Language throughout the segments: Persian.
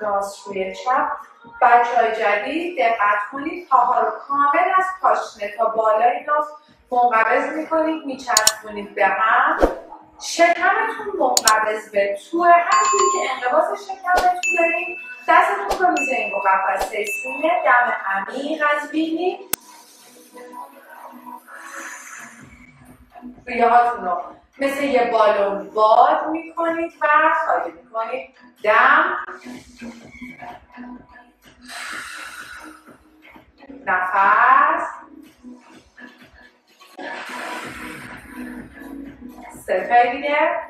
راست روی چپ بچه های جدید دقت کنید پاها رو کامل از پاشنه تا بالای ناف منقبض می‌کنید میچسبونید به هم. شکمتون منقبض به تو هر که انقباض شکمتون داریم دستتون رو می‌زنید رو قفسه سینه دم عمیق از بینی. ریه هاتون رو مثل یه بالون باد می‌کنید و خالی می‌کنید. دم. نفس. سه دیگه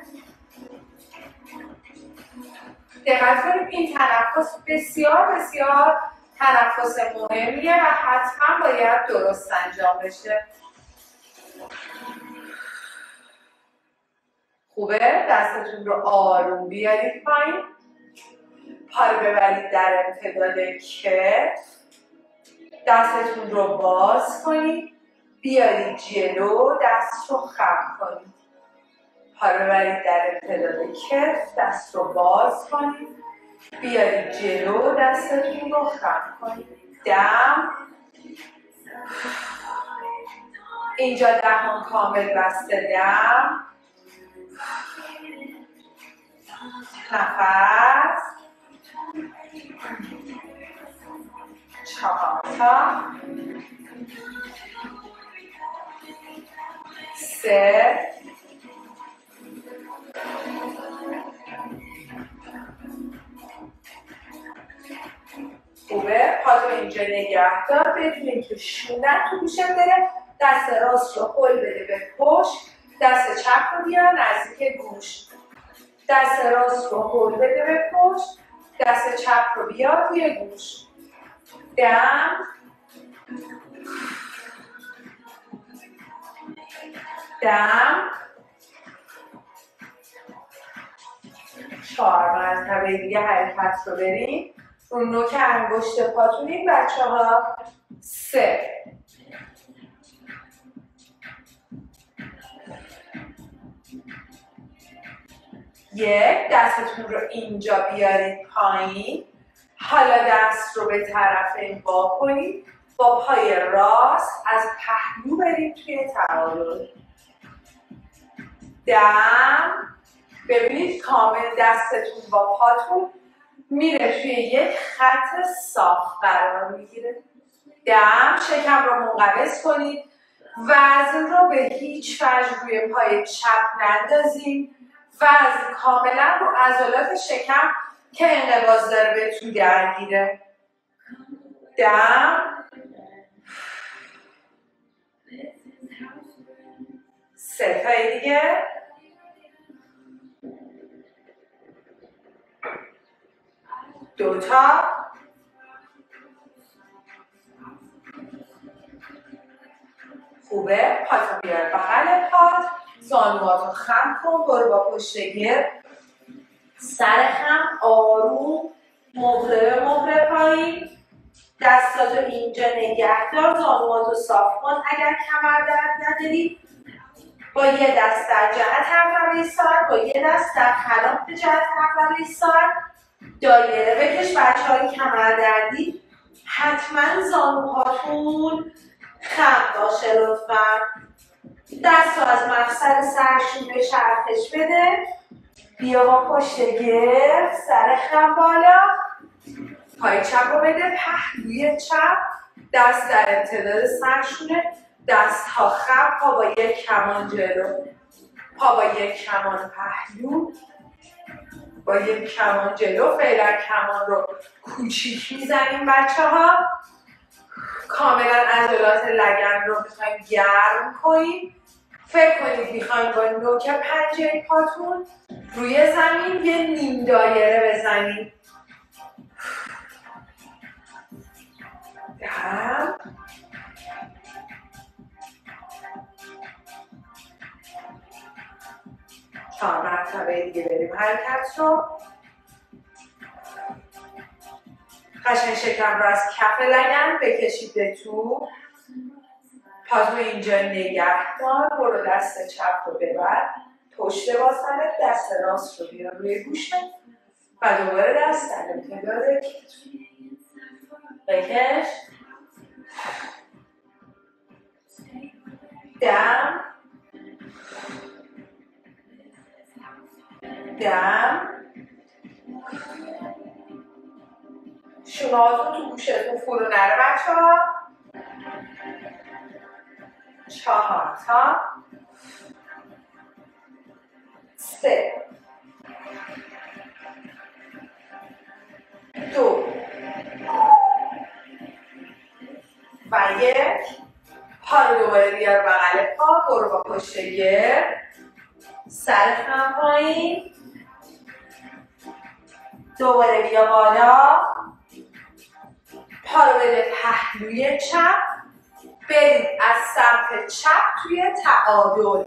دقت کنید این تنفس بسیار بسیار تنفس مهمیه و حتما باید درست انجام بشه. خوبه؟ دستتون رو آروم بیارید پایین. پا رو ببرید در امتداد کف دستتون رو باز کنید. بیارید جلو دست رو خم کنید. پا رو ببرید در امتداد کف دست رو باز کنید. بیارید جلو دستتون رو خم کنید. دم. اینجا دهان کامل بسته دم. نفس. چهار تا. سه. خوبه. پاتو اینجا نگه دار. بدونیم که شونه تو گوشه بره. دست راست رو قل بده به پشت. دست چپ رو بیار نزدیک گوش. دست راست رو هل بده به پشت دست چپ رو بیار روی گوش. دم. دم. چهار مرتبه دیگه حرکت رو بریم. رو نوک انگشت پاتونین بچه ها سه. یک دستتون رو اینجا بیارید پایین. حالا دست رو به طرف این با کنید. با پای راست از پهلو بریم توی تعادل دم. ببینید کامل دستتون با پاتون میره توی یک خط صاف قرار می‌گیره. دم شکم رو منقبض کنید. وزن رو به هیچ وجه روی پای چپ نندازیم وزن کاملا رو عضلات شکم که انقباز داره به تو درگیره. دم. سه دیگه. دوتا خوبه. پاتو بیار. بغل زانواتو خم کن برو با پشت گر سر خم آروم مهره به مهره پایین. دستاتو اینجا نگه دار زانواتو صاف کن. اگر کمر درد نداری با یه دست در جهت عقبه سر با یه دست در خلاف جهت عقبه سر دایره بکش بچه های کمر دردی. حتما زانوهاتون خم باشه لطفا. دست از مفصل سرشون به چرخش بده. بیا با پشت گرد سر خم بالا. پای چپ رو بده پهلوی چپ. دست در امتداد سرشونه. دست ها خم پا با یک کمان جلو. پا با یک کمان پهلو. با یک کمان جلو فعلا کمان رو کوچیک می‌زنیم بچه ها کاملا عضلات لگن رو می‌خوایم گرم کنیم. فکر کنید می‌خوایم با نوک پنجه پاتون روی زمین یه نیم دایره بزنیم. دم چهار مرتبه دیگه بریم حرکت رو. قشن شکم رو از کف لگن بکشید به تو. پاتو اینجا نگه دار برو دست چپ رو ببر. پشت باسنت دست راست رو بیار روی گوشت. و دوباره دست سلم داره بکش. دم. دم. شما تو گوشتون فرو نره بچه ها. چهار تا. سه. دو. و یک. پا رو دوباره بیار بغل پا برو با پشت گرد. سر هم پایین. دوباره بیا بالا. پا رو بده پهلوی چپ برید از سمت چپ توی تعادل.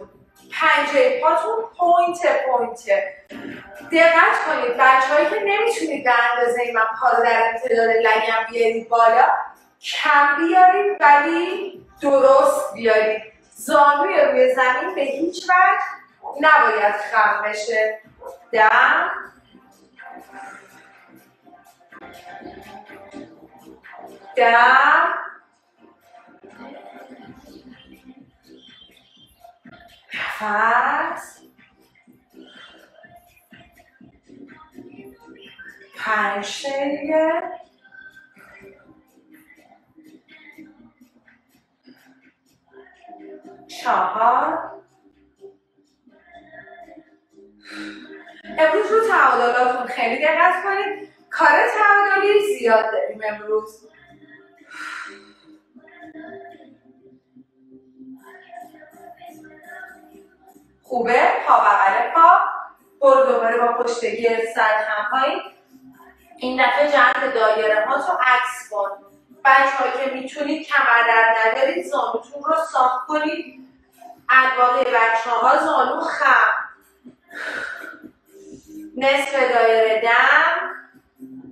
پنجه پاتون point point. دقت کنید بچه هایی که نمی‌تونید به اندازه من پا در امتداد لگنم بیارید بالا کم بیارید ولی درست بیارید. زانوی روی زمین به هیچ وجه نباید خم بشه. دم. دم نفس پنج دیگه چهار امروز رو تعادلاتون خیلی دقت کنید. کار تعادلی زیاد داریم امروز. خوبه. پا بغل پا. برو دوباره با پشت گرد سر هم پایین. این دفعه جهت دایره ها تو عکس کن بچه که می‌تونید کمر در ندارید زانوتون رو صاف کنید. الواقع بچه ها زانو خم. نصف دایره دم.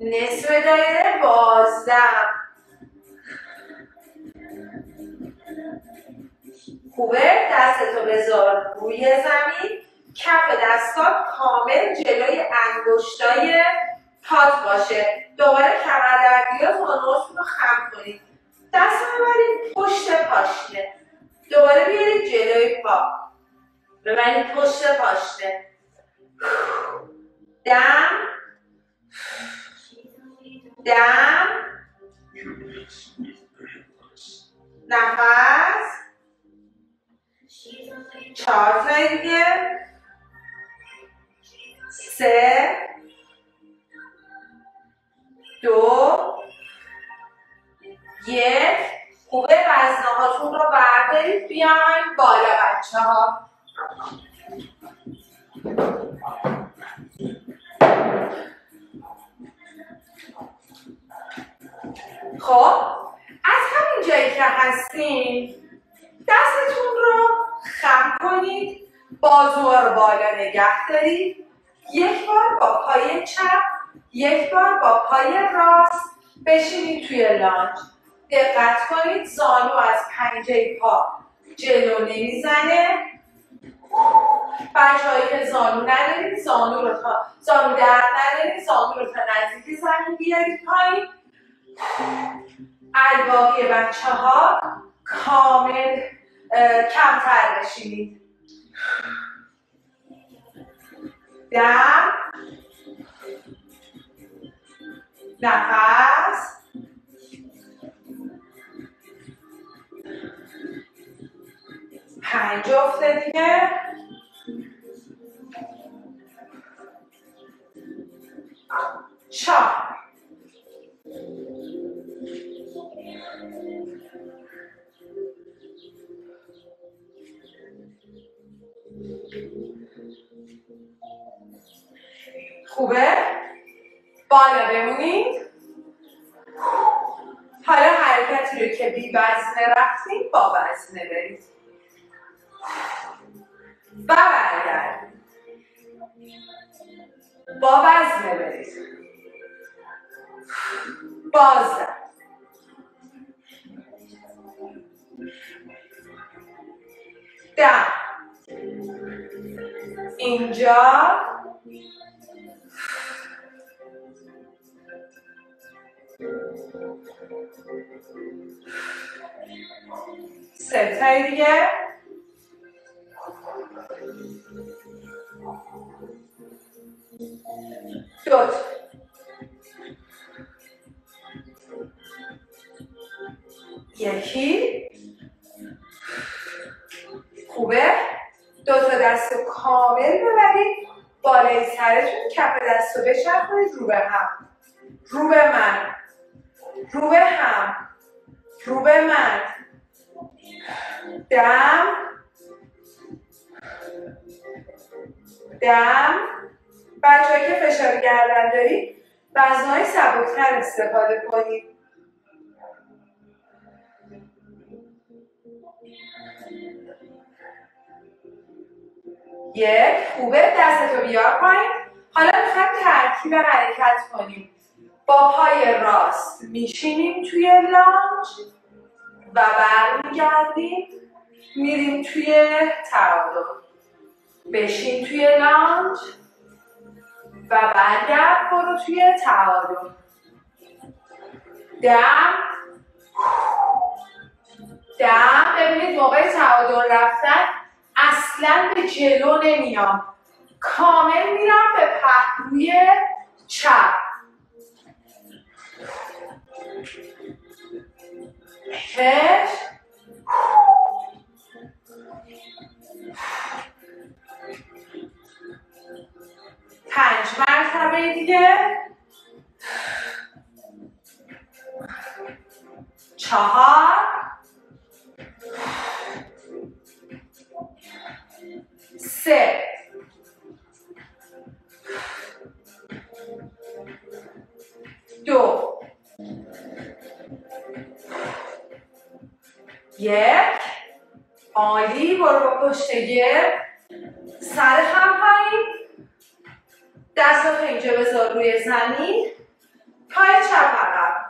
نصف دایره بازدم. خوبه دستتو بذار روی زمین. کف دستات کامل جلوی انگشتای پات باشه. دوباره کمر دردی رو خم کنید دست ببرید پشت پاشنه. دوباره بیارید جلوی پا. ببرید پشت پاشنه. دم. دم. نفس. چهار تا دیگه سه دو یک. خوبه وزنه هاتون رو بردارید. بیاین بالا بچه ها خب از همین جایی که هستین دستتون رو خم کنید. بازوها رو بالا نگه دارید. یک بار با پای چپ یک بار با پای راست بشینید توی لانج دقت کنید زانو از پنجه پا جلو نمی‌زنه. بچه که زانو ندارید زانو رو تا زانو درد ندارید زانو رو تا نزدیک زمین بیارید پایین. الباقی بچه ها کامل کمتر بشینید. دم نفس. پنج افته دیگه. چهار. خوبه؟ بالا بمونید حالا حرکتی رو که بی وزنه رفتیم با وزنه برید و برگردید با وزنه برید دم اینجا. سه. دیگه؟ دوت یکی. خوبه. دو تا دست رو کامل ببرید. بالای سرتون کف دست رو بچرخونید. رو به هم. رو به من. رو به هم رو به من. دم. دم. بچه که فشار گردن دارید وزنهای سبکتر استفاده کنید یک خوبه. دستتو بیار پایین. حالا می‌خوایم ترکیب حرکت کنیم. با پای راست. میشینیم توی لانج و برمیگردیم. میریم توی تعادل بشین توی لانج و برگرد برو توی تعادل دم. دم. ببینید موقع تعادل رفتن اصلا به جلو نمیام. کامل میرم به پهلوی چپ. کش پنج. مرتبه دیگه. چهار. سه. دو. یک. عالی برو با پشت سر هم پایین. دست اینجا بذار روی زمین. پای چپ عقب.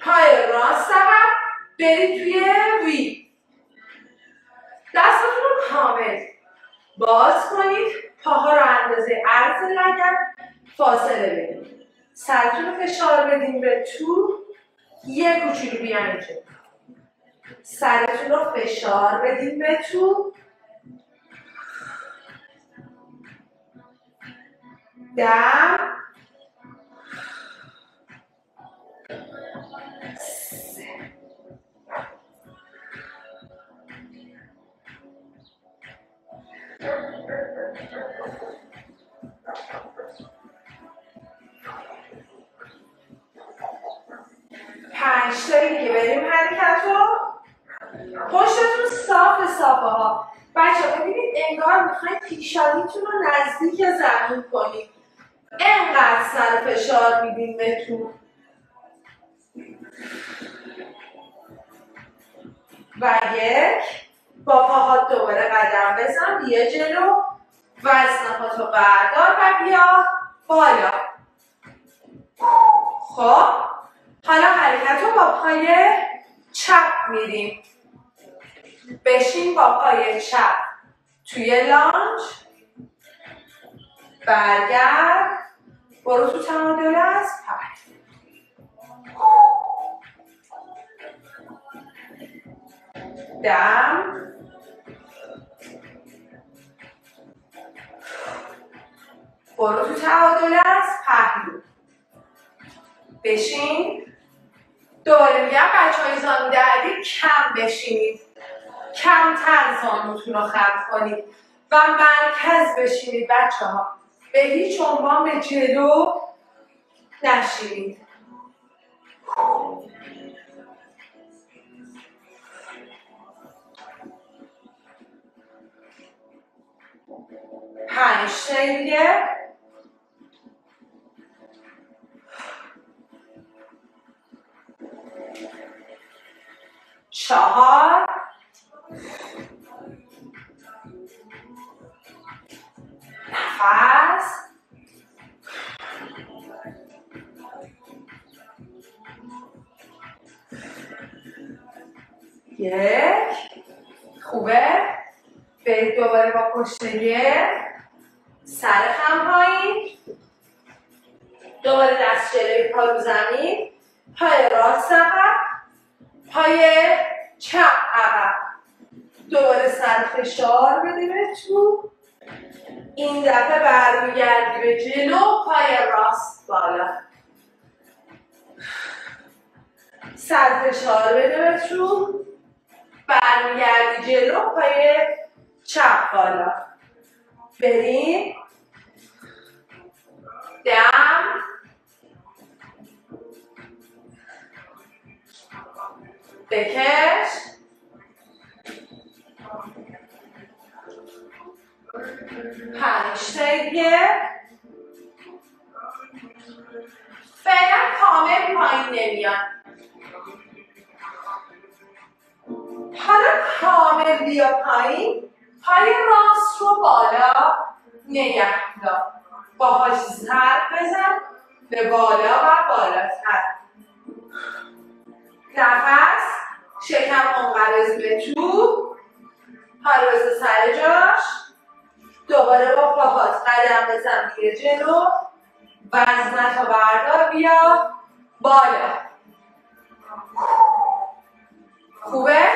پای راست عقب. برید توی وی. دستتون رو کامل باز کنید. پاها رو اندازه عرض لگن فاصله بدید. سرتون رو فشار بدین به تو. یه کوچولو بیان سرتون رو فشار بدین به تو. دم. پنج تایی دیگه بریم حرکت رو. پشتتون صاف صافه ها بچه ببینید انگار می‌خواید پیشانیتون رو نزدیک زمین کنید. انقدر سر فشار میدین بهتون. و یک با پاهات دوباره قدم بزن یه جلو. وزنهاتو بردار و بیا بالا. خب؟ حالا حرکت رو با پای چپ میریم. بشین با پای چپ. توی لانج برگرد. برو تو تعادل از پای. دم. برو تو تعادل از پهلو. بشین. دوباره میگم بچه های زانو دردی کم بشینید. کمتر زانوتون رو خم کنید و مرکز بشینید. بچه ها به هیچ عنوان به جلو نشینید. پنج دیگه قدم بزن بیا جلو. وزنت رو بردار بیا بالا. خوبه؟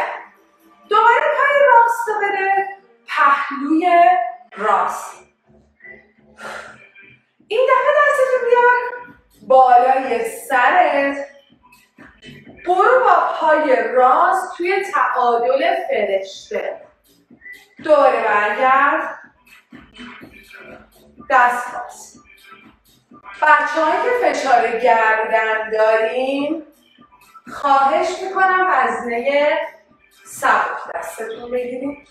دوباره پای راست بره پهلوی راست. این دفعه دستتو بیار بالای سرت. برو با پای راست توی تعادل فرشته. دوره برگرد. دست باز. بچه که فشار گردن داریم خواهش می‌کنم وزنه سبک دستتون بگیرید.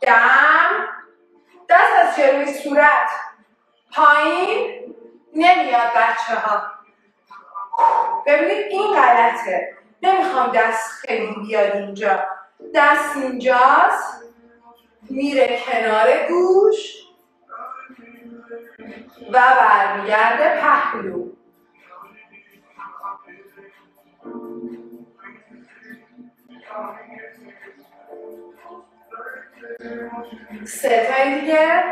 دم. دست از جلوی صورت. پایین نمیاد بچه ها ببینید این غلطه. نمی‌خوام دست خیلی بیاد اینجا. دست اینجاست. میره کنار گوش و برمیگرده پهلو. سه دیگه.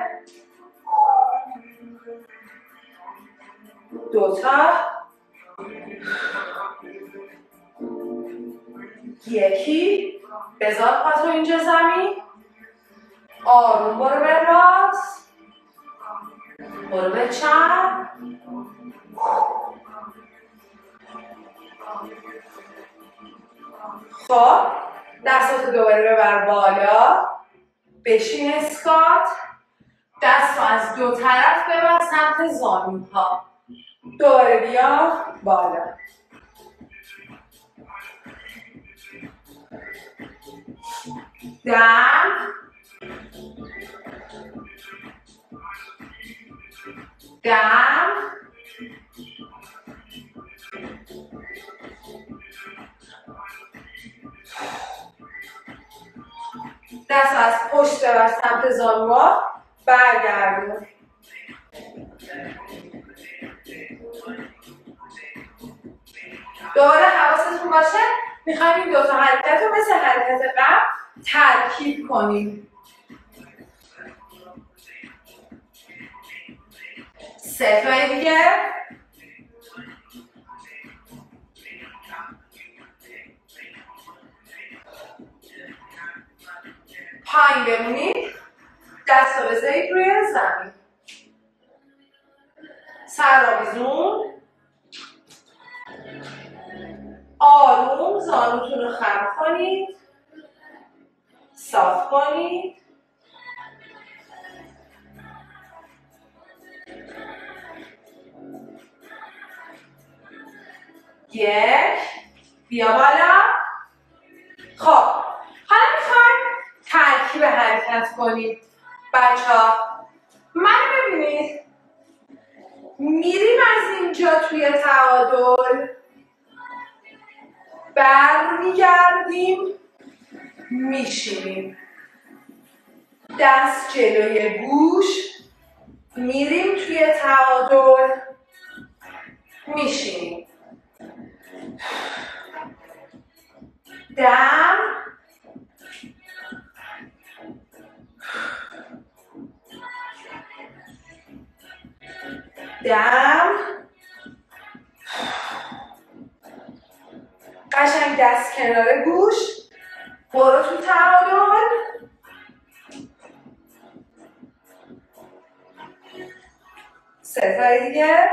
دوتا یکی. بذار پاتو اینجا زمین. آروم برو به راست. برو به چپ. خب دستاتو دوباره ببر بالا. بشین اسکات. دست از دو طرف ببر سمت زانو ها دوباره بیا بالا. دم دم دست از پشت و سمت زانوها برگردون. دوباره حواستون باشه می‌خوایم این دوتا حرکت رو مثل حرکت قبل ترکیب کنیم. سه دیگه؟ پایین بمونید. دست رو بذارید روی زمین. سر را بیزون آروم زانوتون رو خم کنید. صاف کنید یک. بیا بالا. خب حالا می‌خوایم ترکیب حرکت کنید بچه ها من ببینید. میریم از اینجا توی تعادل. برمیگردیم. میشینیم. دست جلوی گوش میریم توی تعادل. میشینیم. دم. دم. قشنگ دست کنار گوش. Yeah.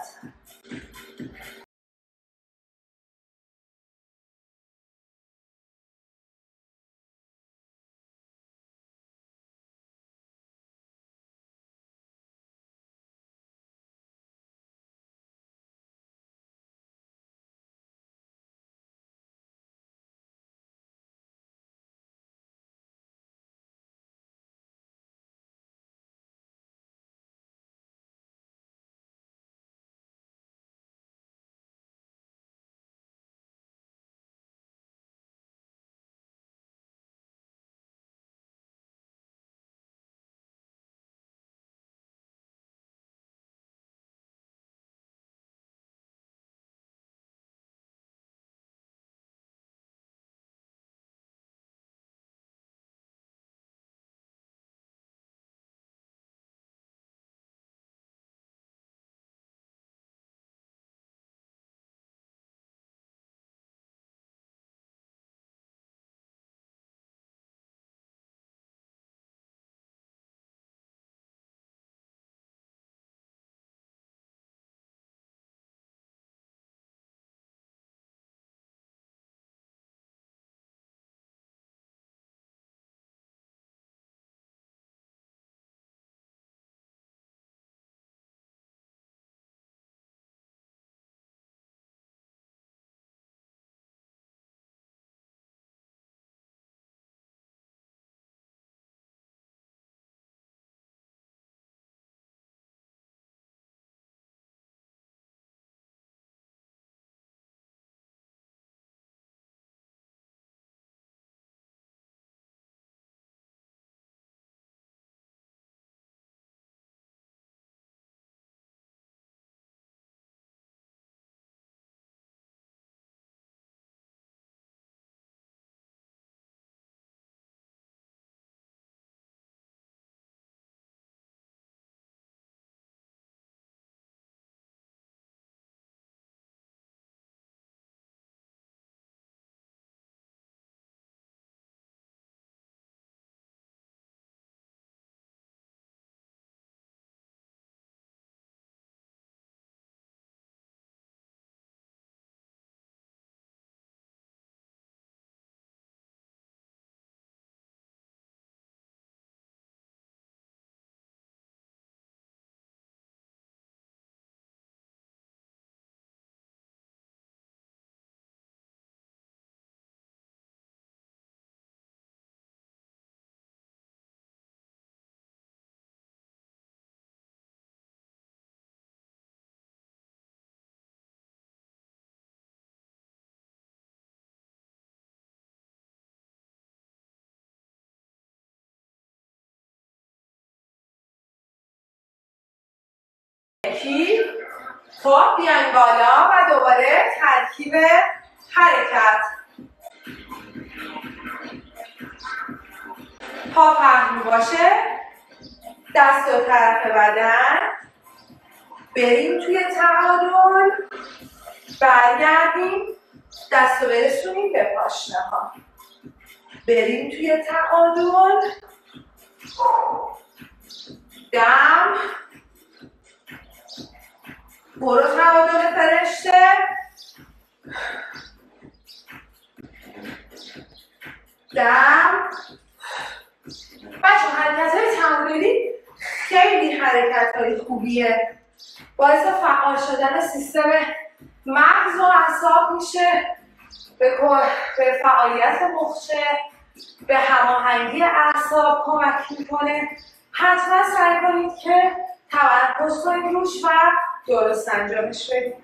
و یکی. خب بیاین بالا و دوباره ترکیب حرکت. پا پهلو باشه. دست دو طرف بدن. بریم توی تعادل. برگردیم. دست رو برسونیم به پاشنه ها بریم توی تعادل. برو تعادل فرشته. دم. بچه حرکت های تمرینی خیلی حرکت های خوبیه. باعث فعال شدن سیستم مغز و اعصاب میشه به, به فعالیت مخشه به هماهنگی اعصاب کمک می‌کنه. حتما سعی کنید که تمرکز کنید روش و درست انجامش بدید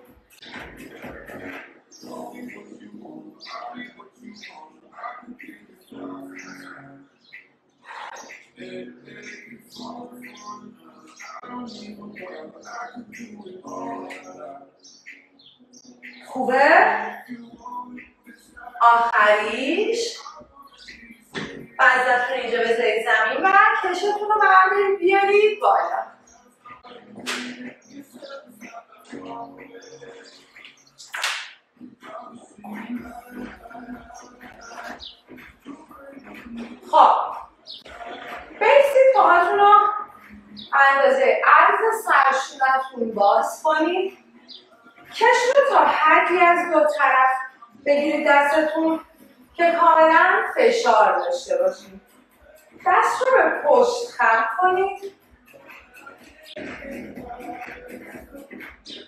خوبه؟ آخریش؟ بعد اینجا بذارید زمین و کشتون رو بردارید بیارید بالا. خب. بیسید پاهاتون رو اندازه عرض سرشونتون باز کنید. کش رو تا حدی از دو طرف بگیرید دستتون که کاملا فشار داشته باشید. دست رو به پشت خم کنید.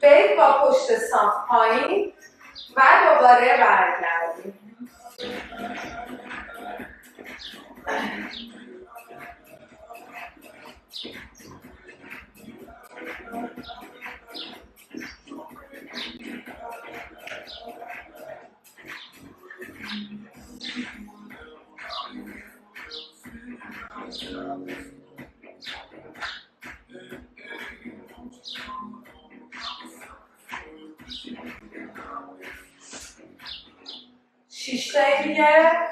برید با پشت صاف پایین و دوباره برگردید شیش دیگه پنج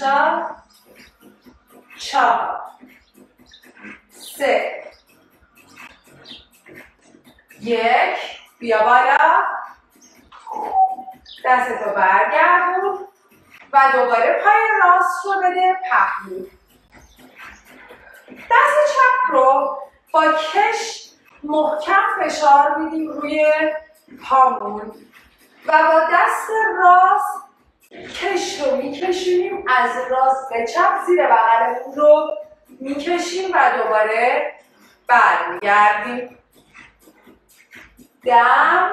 پنج تا چهار سه یک بیا بالا دستتو برگردون و دوباره پای راست رو بده پهلو دست چپ رو با کش محکم فشار میدیم روی پامون و با دست از راست به چپ زیر بغلمون رو می‌کشیم و دوباره برمیگردیم. دم.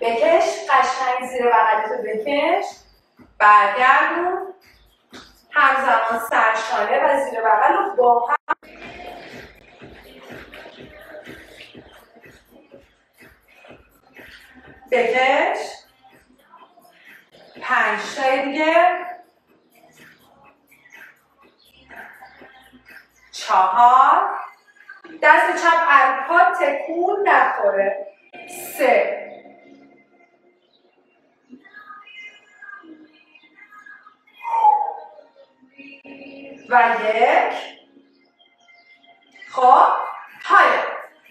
بکش قشنگ زیر بغلتو بکش. برگردون. همزمان سرشانه و زیر بغل رو با هم بکش. پنج تای دیگه. چهار. دست چپ الپا تکون نخوره. سه. و یک. خب حالا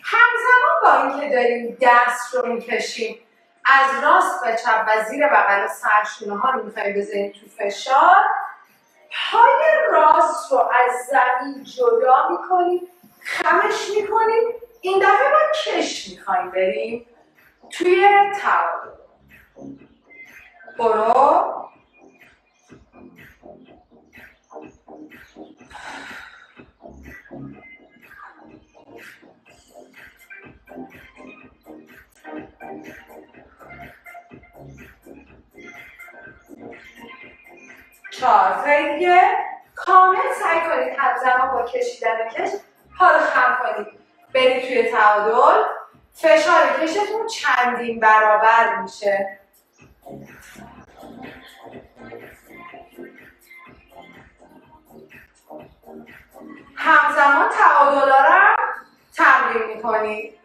همزمان با اینکه داریم دست رو می‌کشیم از راست و چپ و زیر بغل سرشونه ها رو می‌خوایم بزنیم تو فشار. پای راست رو از زمین جدا می‌کنیم خمش می‌کنیم این دفعه با کش می‌خوایم بریم توی تعادل برو. چهار. دیگه کامل سعی کنید همزمان با کشیدن کش پا رو خم کنید. برید توی تعادل. فشار کشتون چندین برابر میشه. همزمان تعادل رو تمرین می‌کنید.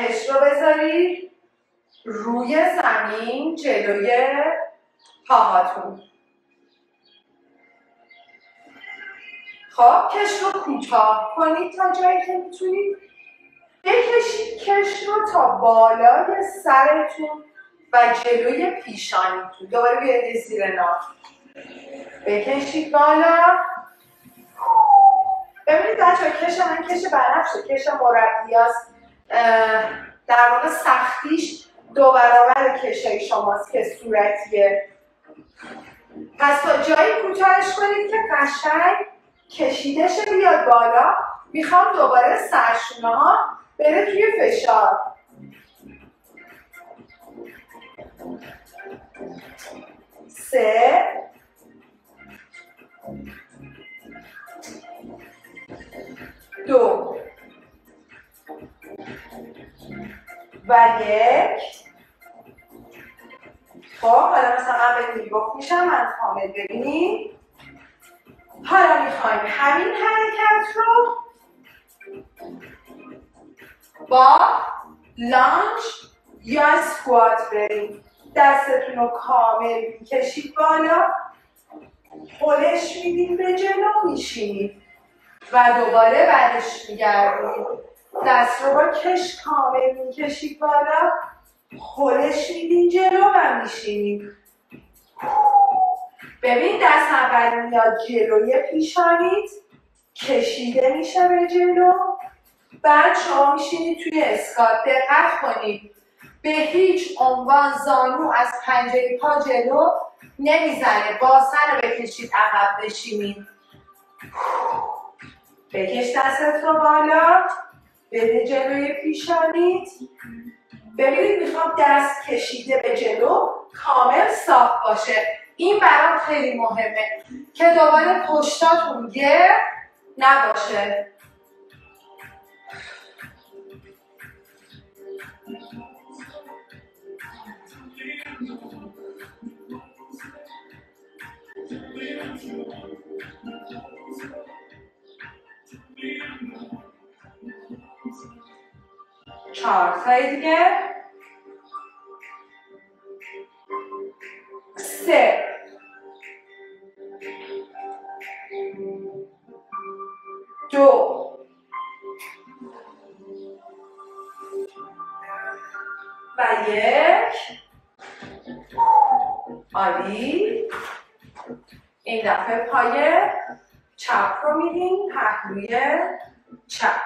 کش رو بذارید روی زمین جلوی پاهاتون. خب کش رو کوتاه کنید تا جایی که می‌تونید. بکشید کش رو تا بالای سرتون و جلوی پیشانیتون. دوباره بیاید زیر ناف. بکشید بالا. ببینید بچه کش من کش بنفشه کش مربی در واقع سختیش دو برابر کشای شماست که صورتیه. پس تا جایی کوتاهش کنید که قشنگ کشیدش بیاد بالا. می‌خوام دوباره سرشونه ها بره توی فشار. سه. دو. و یک. خب حالا مثلا من به میشم من کامل ببینیم. حالا می‌خوایم همین حرکت رو با لانچ یا اسکوات بریم. دستتون رو کامل می‌کشید بالا. خلش میدیم به جلو میشینید. و دوباره بعدش میگردید دست رو با کش کامل می‌کشید بالا خلش میدین جلو و میشینید ببین دست اول میاد جلوی پیشانید کشیده میشه به جلو. بعد شما میشینید توی اسکات دقت کنید به هیچ عنوان زانو از پنجه پا جلو نمی‌زنه. با سر رو بکشید عقب بشینید. بکش دستت رو بالا. بده جلوی پیشانید ببینید می‌خوام دست کشیده به جلو کامل صاف باشه. این برام خیلی مهمه که دوباره پشتاتون گرد نباشه. چهار. تای دیگه. سه. دو. و یک. عالی. این دفعه پای چپ رو میدیم. پهلوی چپ.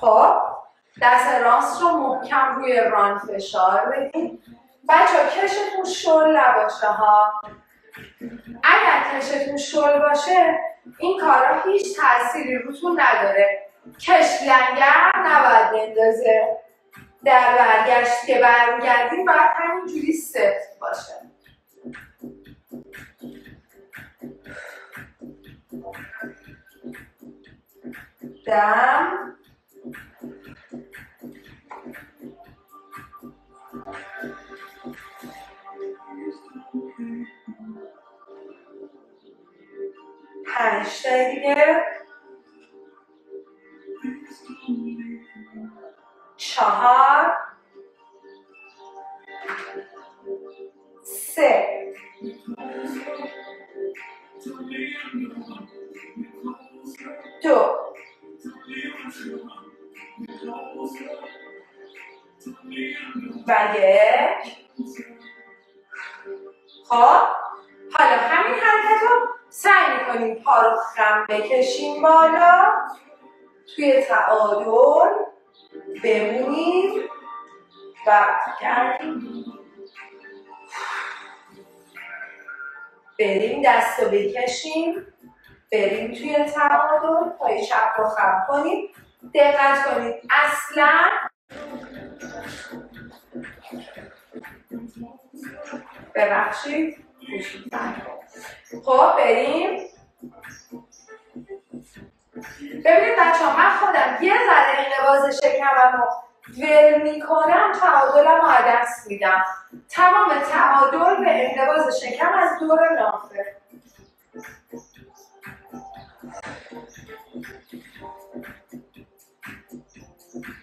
خب دست راست رو محکم روی ران فشار بدیم بچه کشتون شل نباشه ها. اگر کشتون شل باشه این کارا هیچ تأثیری روتون نداره. کش لنگر نباید بندازه. در برگشت که برمیگردیم باید همینجوری سفت باشه. Deprem. Her şeyi چهار سه دو و یک خب حالا همین حرکت رو سعی می‌کنیم پا رو خم بکشیم بالا. توی تعادل بمونیم و برگردیم. بریم دست رو بکشیم. بریم توی تعادل پای چپ رو خم کنیم. دقت کنید اصلا ببخشید. خب بریم. ببینید بچه ها من خودم یه ذره این لباس شکمم رو ول می‌کنم تعادلم رو دست میدم. تمام تعادل به انقباز شکم از دور نافه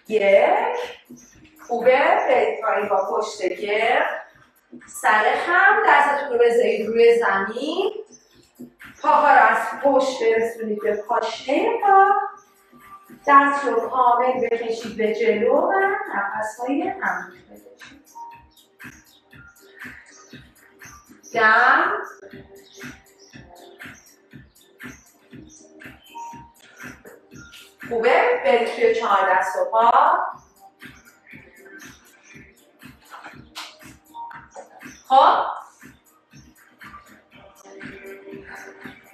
یک. خوبه برید پایین با پشت گرد سر خم دستتون رو بذارید روی زمین. پاها رو از پشت برسونید به پاشنه پا. دست رو کامل بکشید به جلو و نفس های عمیق بکشید. دم. خوبه؟ برید توی چهار دست و پا. خب؟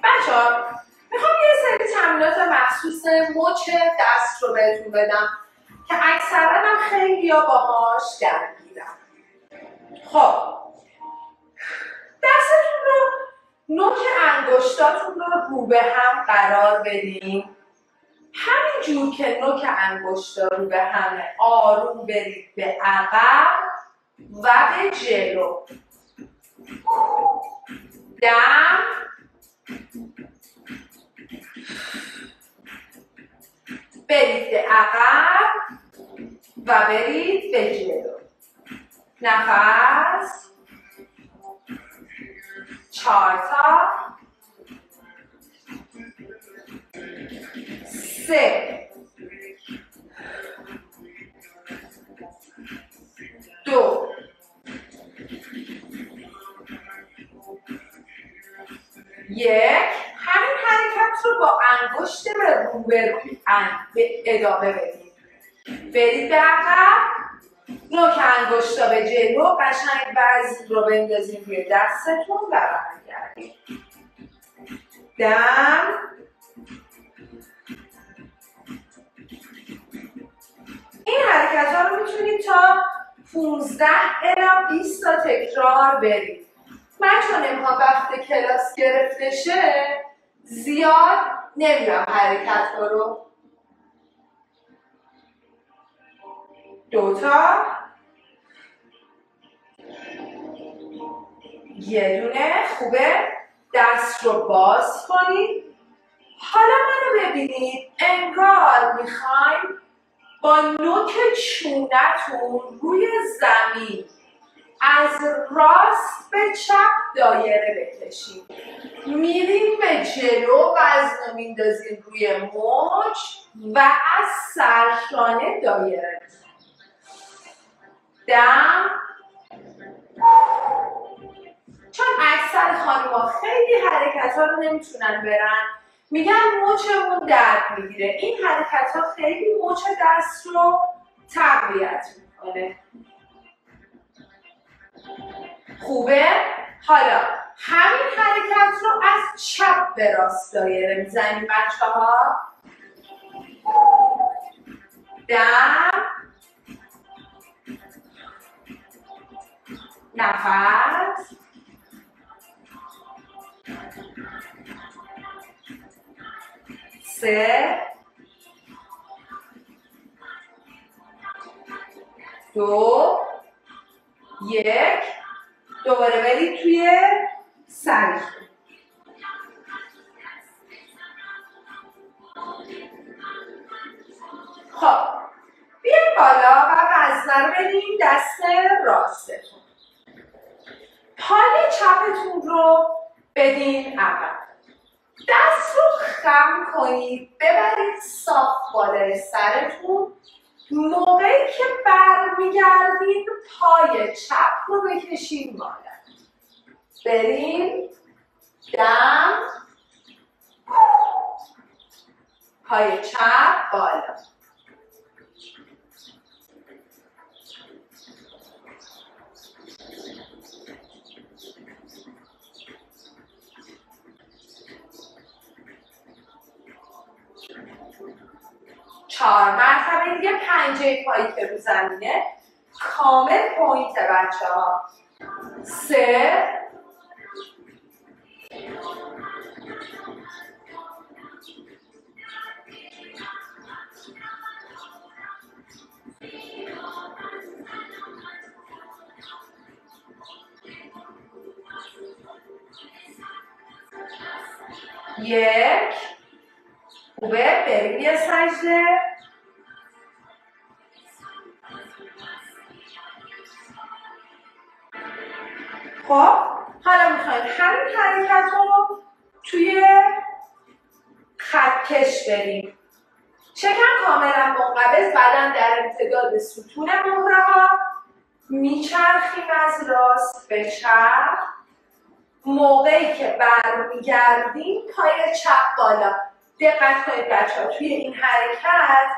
بچه ها می‌خوام یه سری تمرینات مخصوص مچ دست رو بهتون بدم که اکثرا هم خیلی یا باهاش درگیرم خب دستتون رو نوک انگشتاتون رو رو به هم قرار بدیم همینجور که نوک انگشتا رو به همه آروم برید به عقب و به جلو. دم. برید به عقب و برید به جلو. نفس. چهار تا. سه دو یک. همین حرکت رو با انگشت روبروی به ادامه بدید برید به عقب. نوک انگشتا به جلو. قشنگ وزن رو بندازیم روی دستتون و برگردید دم. این حرکت ها رو می‌تونید تا 15 الا 20 تا تکرار برید. من چون وقت کلاس گرفته شه زیاد نمیرم حرکت ها رو. دوتا. یه دونه. خوبه. دست رو باز کنید. حالا منو ببینید. انگار می‌خوایم نوک چونتون روی زمین. از راست به چپ دایره بکشید میریم به جلو وزن میندازیم روی موج و از سرشانه دایره. دم. چون اکثر خانمها خیلی حرکت ها رو نمی‌تونن برن میگن مچمون درد می‌گیره. این حرکت ها خیلی مچ دست رو تقویت می‌کنه. خوبه؟ حالا همین حرکت رو از چپ به راست دایره می‌زنیم بچه ها دم. نفس. سه دو یک دوباره برید توی سری خب بیاین بالا نظر بدین دست راستتون پای چپتون رو بدین رو خم کنید. ببرید صاف بالای سرتون. موقعی که برمیگردید پای چپ رو بکشین بالا. بریم. دم. پای چپ بالا. چهار مرتبه دیگه پنجه پایی که رو زمینه. کامل پوینت بچه ها سه. یک. خوبه بریم یه سجده. خب حالا می‌خوایم همین حرکت رو توی خطکش بریم. شکم کاملا منقبض بدن در امتداد ستون مهره ها میچرخیم از راست به چپ. موقعی که برمیگردیم پای چپ بالا. دقت کنید بچه ها توی این حرکت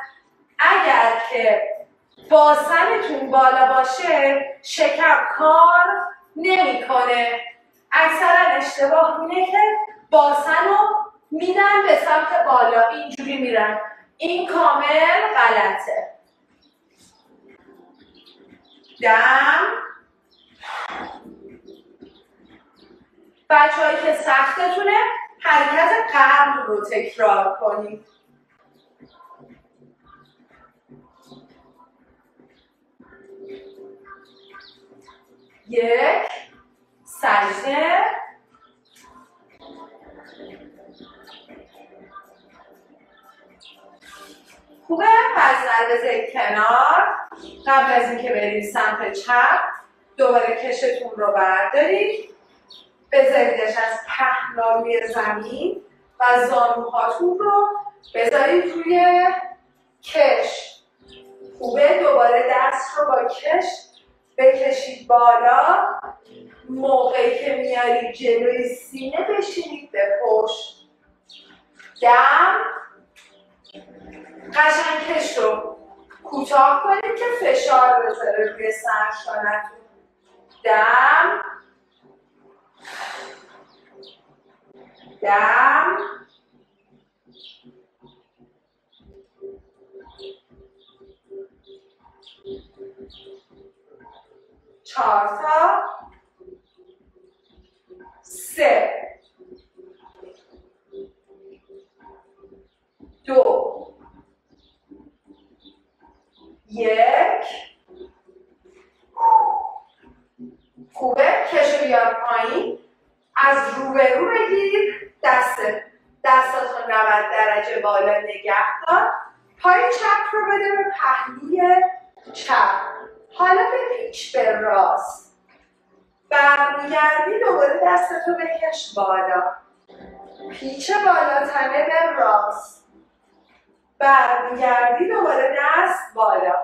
اگر که باسنتون بالا باشه شکم کار نمی‌کنه. اکثرا اشتباه اینه که باسن رو میدن به سمت بالا. اینجوری میرن. این کامل غلطه. دم. بچه که سختتونه حرکت قلب رو تکرار کنید یک سجده. خوبه؟ پس بذارید کنار. قبل از اینکه بریم سمت چپ دوباره کشتون رو بردارید. بذاریدش از پهنا زمین و زانوهاتون رو بذارید روی کش. خوبه؟ دوباره دست رو با کش بکشید بالا. موقعی که میارید جلوی سینه بشینید به پشت. دم. قشنگ کش رو کوتاه کنید که فشار بذاره روی سرشانتون. دم. دم. چهار تا سه. دو. یک. خوبه؟ کشو بیار پایین. از روبرو بگیر. دست دستاتو 90 درجه بالا نگه دار. پای چپ رو بده به پهلوی چپ. حالا به پیچ به راست. برمیگردی دوباره دستتو بکش بالا. پیچ بالا تنه به راست. برمیگردی دوباره دست بالا.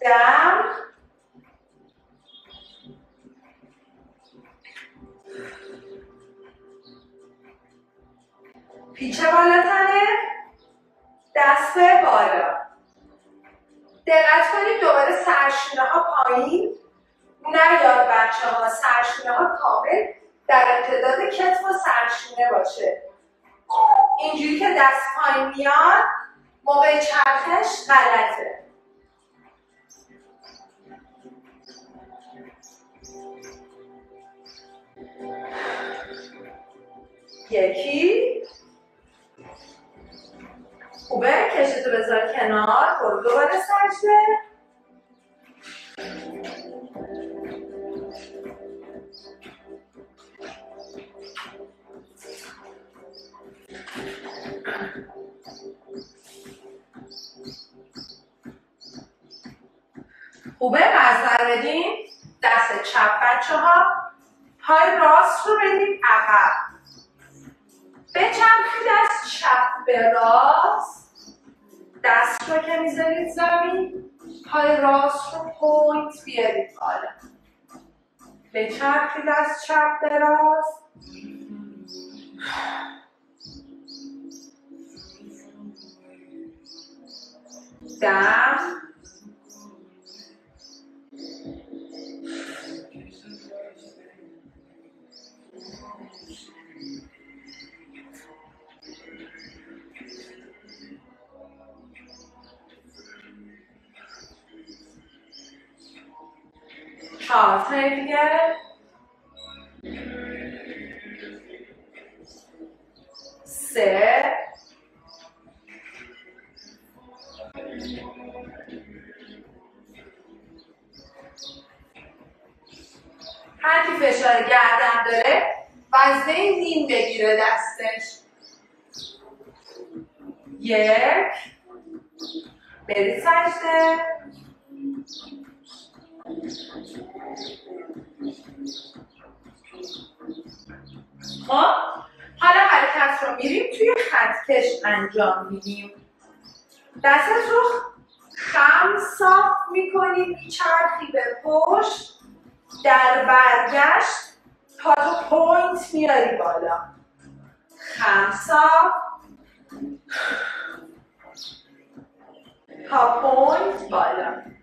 دم. پیچ بالا تنه. دست بالا. دقت کنید دوباره سرشونه ها پایین. نیاد بچه ها سرشونه ها کامل در امتداد کتف و سرشونه باشه. اینجوری که دست پایین میاد موقع چرخش غلطه. یکی. خوبه؟ کشتو بذار کنار. برو دوباره سجده. خوبه؟ نظر بدین دست چپ بچه ها پای راست رو بدیم عقب. بچرخید از چپ به راست. دست رو که می‌ذارید زمین پای راست رو پوینت بیارید بالا. بچرخید از چپ به راست. دم. چهار دیگه. سه. هر کی فشار گردن داره وزنه نیم بگیره دستش. یک. برید سجده خب حالا حرکت رو میریم توی خطکش انجام میدیم. دست رو خم صاف می‌کنیم میچرخی به پشت در برگشت تا تو پوینت میاری بالا. خم صاف. تا point بالا.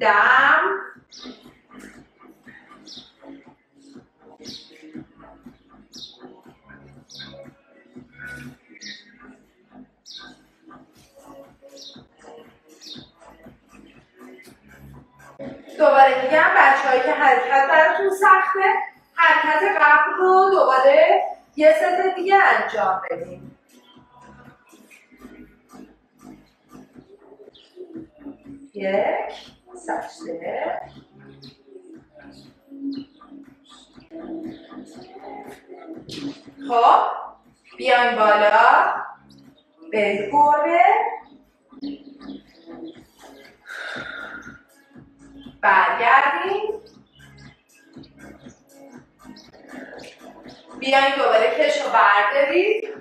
دم دوباره میگم بچه هایی که حرکت براتون سخته حرکت قبل رو دوباره یه ست دیگه انجام بدیم. یک. سجده خب بیایم بالا به گربه برگردیم بیاین دوباره کش رو بردارید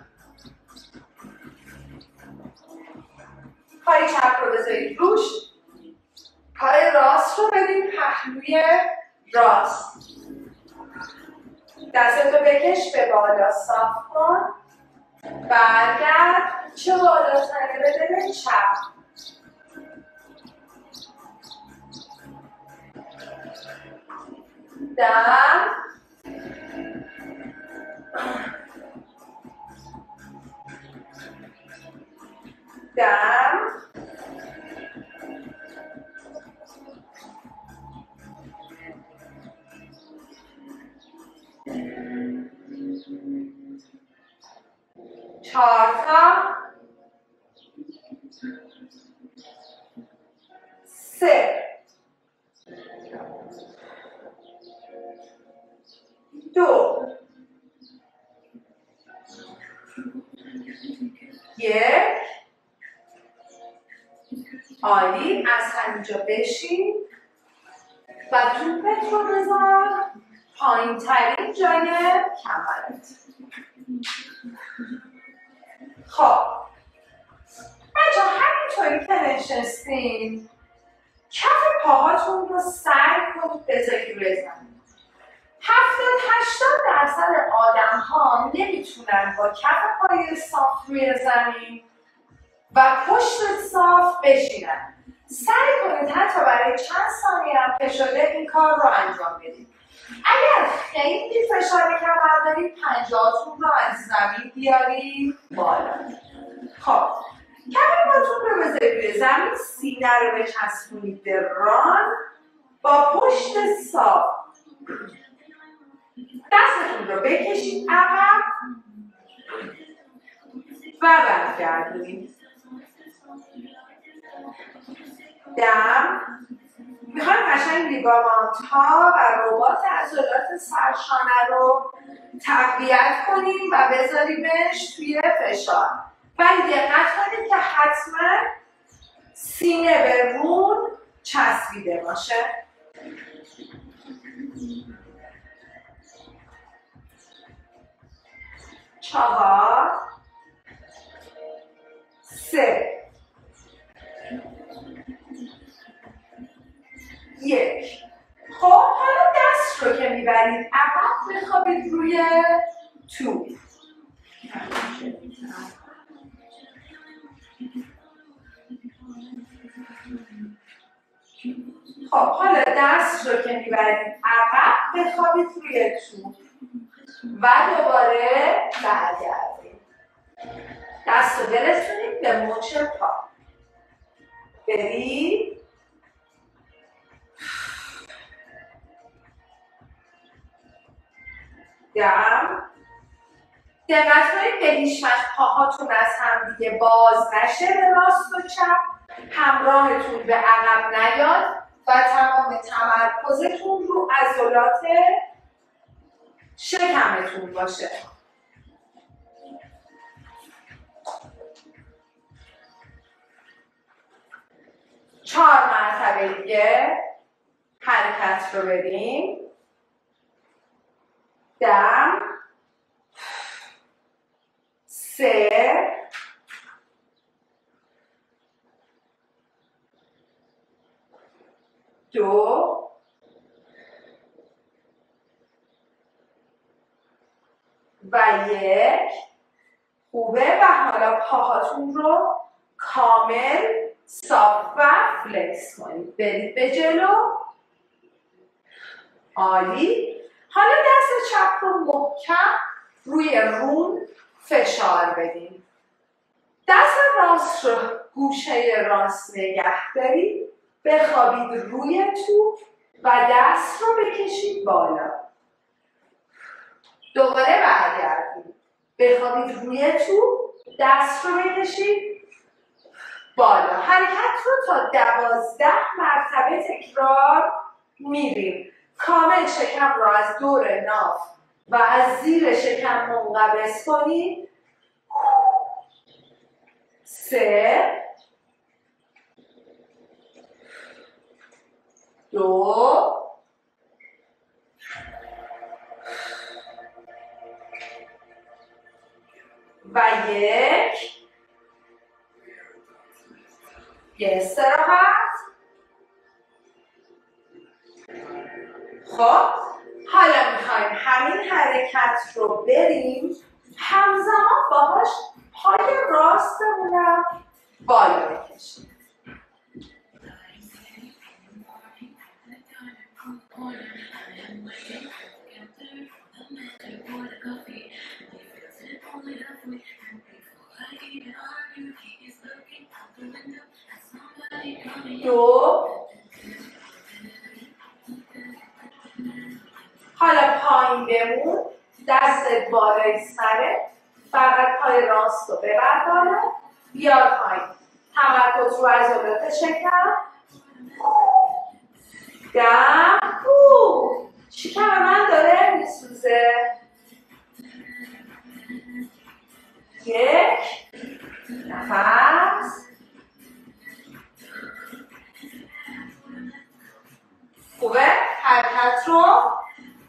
پای چپ رو بذارید روش پای راست رو بدین پهلوی راست. دستتو بکش به بالا صاف کن. برگرد. چه بالاتره بده به چپ. دم. دم. چهار تا. سه. دو. یک. عالی از همینجا بشین. و توپت رو بذار. پایین جای کمرت. خب. بچه همینطوری که نشستین کف پاهاتون رو سعی کنید بذارید روی زمین هفتاد هشتاد درصد آدم ها نمی‌تونن با کف پای صاف روی زمین و پشت صاف بشینن. سعی کنید حتی برای چند ثانیه هم شده این کار رو انجام بدید. اگر خیلی فشار کمر دارید پنجاتون رو از زمین بیارید. بالا. خب. کمی باتون رو بذارید روی زمین. سینه رو بچسبونید به ران. با پشت صاف دستتون رو بکشید عقب. و برگردونید. دم. می‌خوایم قشنگ لیگامانت ها و ربات عضلات سرشانه رو تقویت کنیم و بذاریمش توی فشار. ولی دقت کنید که حتما سینه به رون چسبیده باشه. چهار سه. یک. خب حالا دست رو که می‌برید عقب بخوابید روی توپ خب حالا دست رو که می‌برید عقب بخوابید روی توپ و دوباره برگردید. دست رو برسونید به مچ پا. برید. دم دقت کنید به هیچ وقت پاهاتون از هم دیگه باز نشه به راست و چپ همراهتون به عقب نیاد و تمام تمرکزتون رو عضلات شکمتون باشه. چهار مرتبه دیگه حرکت رو بدیم. دم سه دو و یک. خوبه. و حالا پاهاتون رو کامل صاف و فلکس کنید. برید به جلو. عالی. حالا دست چپ رو محکم روی رون فشار بدیم. دست راست رو گوشه راست نگه دارید بخوابید روی توپ و دست رو بکشید بالا. دوباره برگردید بخوابید روی توپ دست رو بکشید بالا. حرکت رو تا دوازده مرتبه تکرار میریم. کامل شکم رو از دور ناف و از زیر شکم منقبض کنید سه. دو. و یک. یه استراحت. خب حالا می‌خوایم همین حرکت رو بریم. همزمان باهاش پای راستمونم بالا بکشیم. دو حالا پایین بمون دستت بالای سره فقط پای راست رو ببر بالا بیار پایین. تمرکز رو عضلات شکم دم خوب شکم من داره میسوزه؟ یک. نفس. خوبه؟ حرکت رو.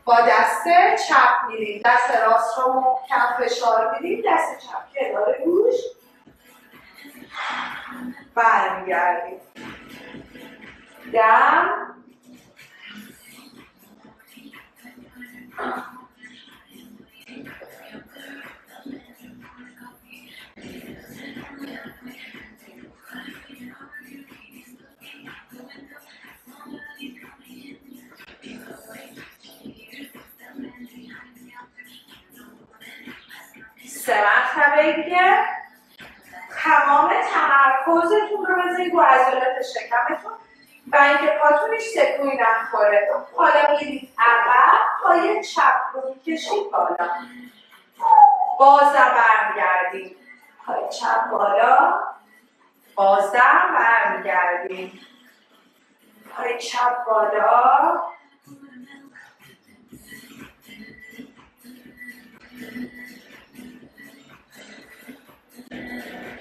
با دست چپ میریم. دست راست رو محکم فشار میدیم دست چپ کنار گوش. برمیگردیم. دم. سه مرتبه دیگه تمام تمرکزتون رو بذارید رو عضلات شکمتون و اینکه پاتون هیچ تکونی نخوره. حالا میرید عقب پای چپ رو می‌کشید بالا. بازم برمیگردیم پای چپ بالا. بازم برمیگردیم پای چپ بالا.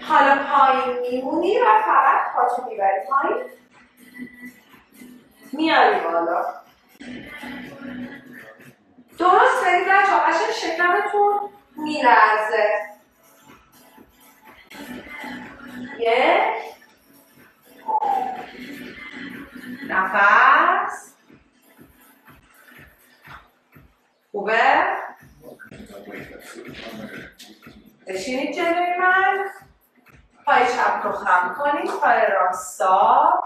حالا پایین میمونی و فقط پاتو می‌بری پایین. میاری بالا. درست برید بچه قشنگ شکمتون میلرزه. یک. نفس. خوبه؟ بشینید جلوی من. پای چپ رو خم کنید پای راستا.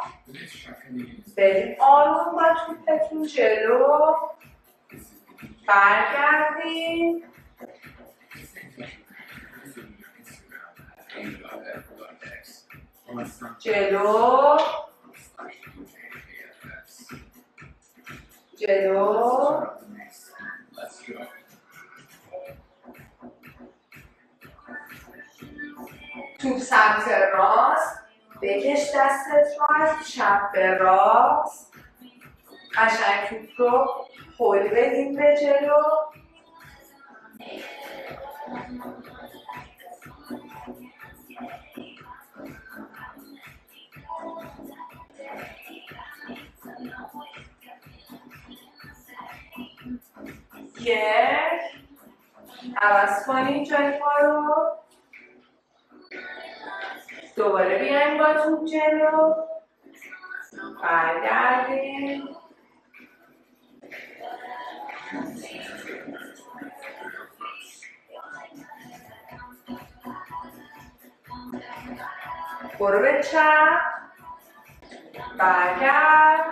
برید آروم با توپتون جلو. برگردید جلو. جلو. توپ سمت راست. بکش دستت از چپ به راست. قشنگ توپ رو هل بدیم به جلو. یک. عوض کنید جای ما رو. دوباره بیایم با توپ جلو برگردیم برو به چپ برگرد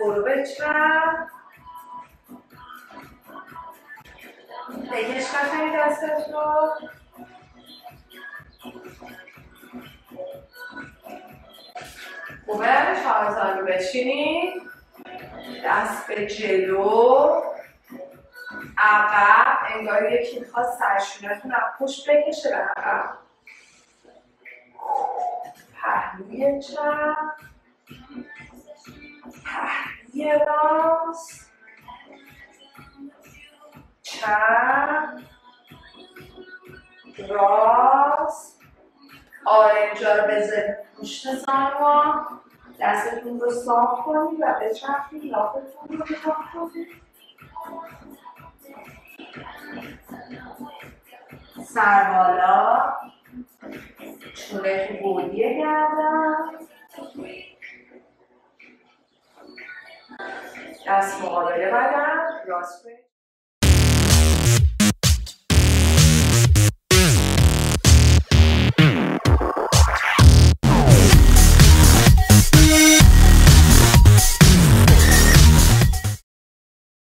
برو به چپ بکش خوبه؟ چهار رو بشینید دست به جلو. عقب. انگار یکی می‌خواد سرشونتون از پشت بکشه به عقب. پهلوی چپ. پهلوی راست. چپ. راست. آرنجا رو بذارید پشت زانوان دستتون رو صاف کنید و بچرخید لافتون رو نگاه کنید سر بالا. چونه تو گودی گردم دست مقابل بدن. راست